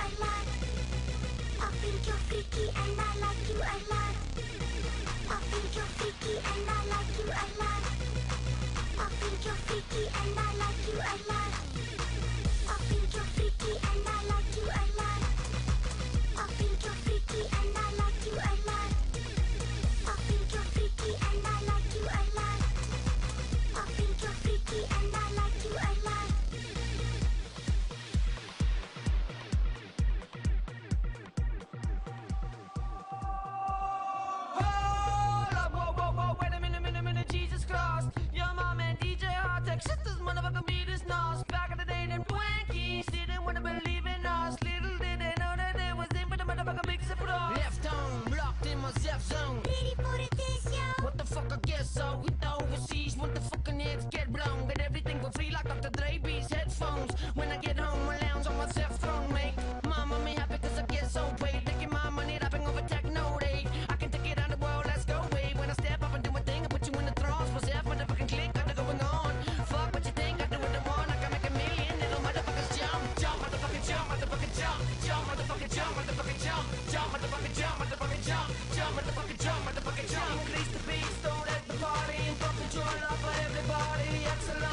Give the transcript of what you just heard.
a lot. I think you're freaky and I like you a lot. I think you're freaky and I like you a lot. I think you're freaky and I like you. jump, motherfucking jump, jump, motherfucking jump, motherfucking jump, jump, motherfucking jump, motherfucking jump. Increase the beat, don't let the party, and pump the joint up for everybody. Excellent.